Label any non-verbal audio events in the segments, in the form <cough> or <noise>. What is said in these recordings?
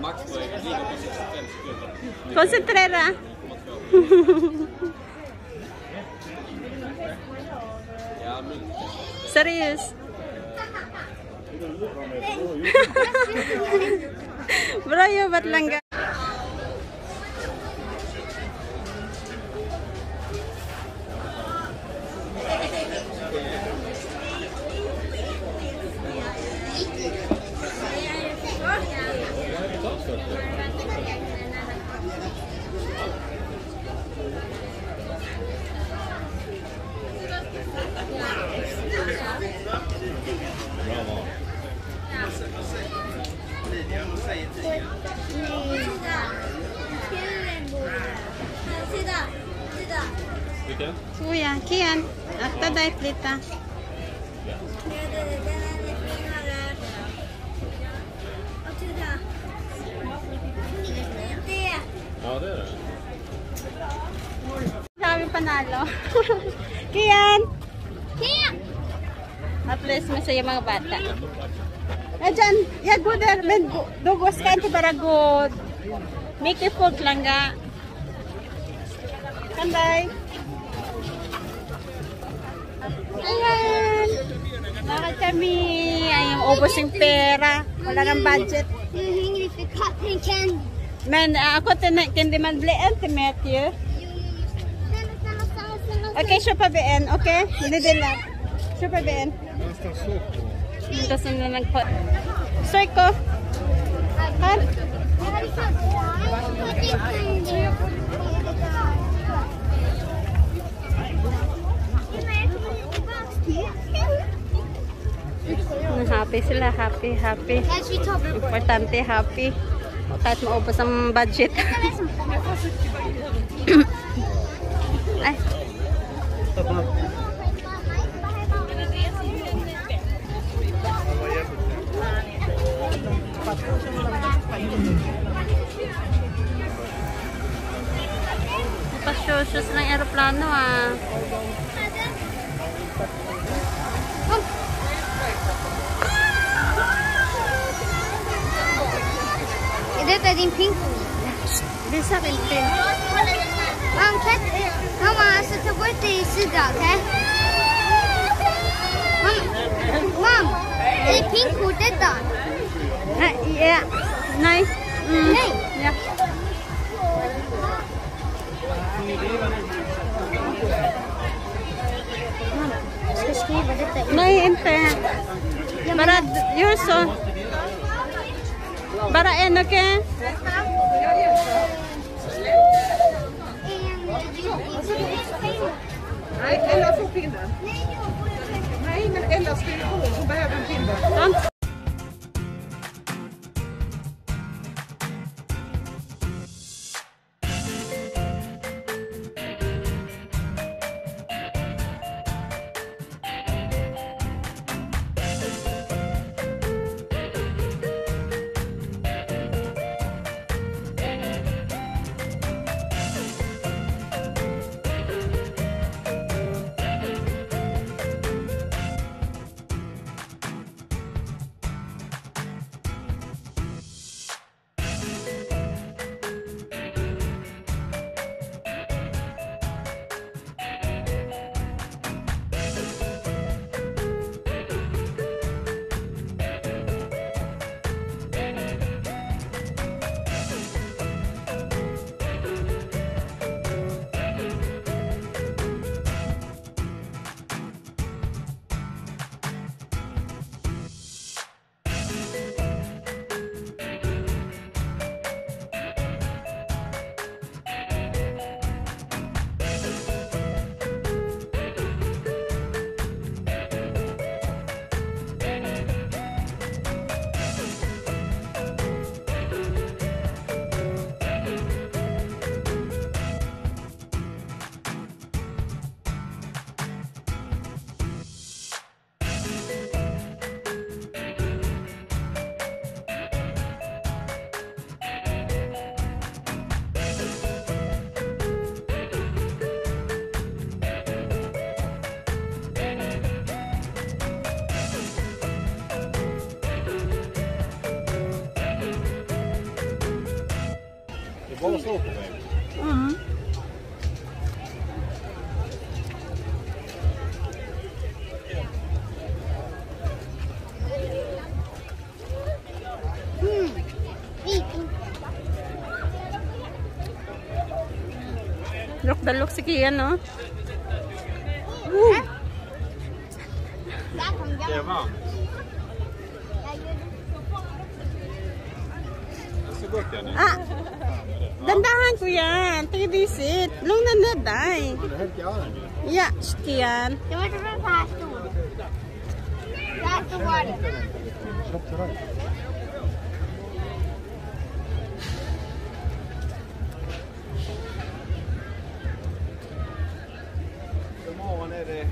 måste får ligger på 65 sekunder. Koncentrera! Serius. Bro, yo berlangga. Vilken? Kuya, Kian. After that, Lita. Ja, det är det. Sabi panalo. <laughs> Kian! At least masaya mga bata. Eh, dyan. Yeah, go there. Men, go- dugos ka ito para good. Make it food lang ga. Kanday. Ayan. Bakit kami ay ubos yung pera. Wala ng budget. Men, ah, ako tinan, hindi man blian ti Matthew. Okay, siya pa BN, okay? Lang. Siya pa BN. Gusto na nagpo. Soy ko. Ha? Happy sila, happy, happy. Importante, happy. Kahit maubos ang budget. <coughs> Ay. Pasyosyo ng aeroplano ah. Detta din. Bisa akin din. Mom, kan, mamma, alltså ta bort det i sidan, okej? Mom, mom, det är pinkkort detta. Ah, yeah. Nej. Mm. Nej. Ja. Jag ska skriva detta. Nej, inte. Bara gör så. Bara en, okej? Nej, Ella får pinnen. Nej, men Ella ju gå. Hon behöver en pinne. Bola solta, velho. Uhum. Look the look si Kian, no? Woo! Yeah, mom. Det ser godt ut, Ah! Dandahan, kuya. Take this it. Long na na, day. Ja, Kian. Det var inte så här stor. Så här stor var det. Imorgon är det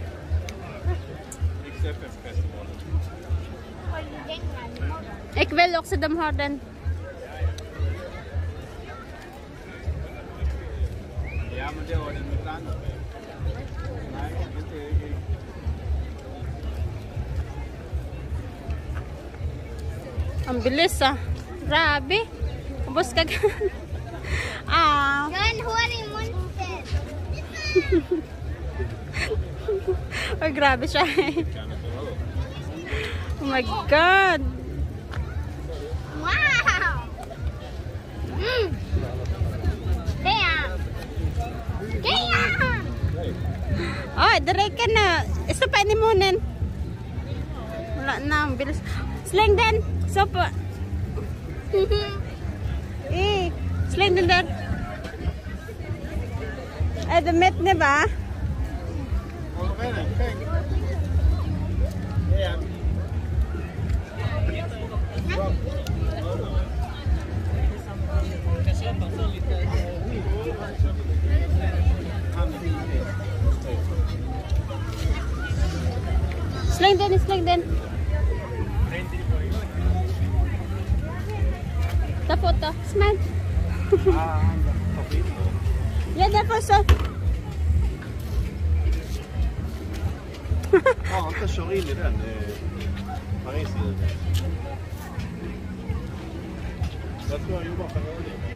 XFF-festivalen. Har du dängan imorgon? Ik wil också de har den. Inte i... Ang bilis ah. Grabe. Ubus ka <laughs> Ah. Jag har en hårig monster. Oh, grabe siya. Vara. <laughs> oh my God. Wow! Mm. Ay, direct ka na. Isa pa inimunin. Wala na. Bilis. Sling din. So pa. <laughs> Eh. Sling din din. Eh, damit niya ba? Håller med dig. Tapos to. Smile. Ja, tapos så. Ja, inte kör in i den eh, Paris Jag tror.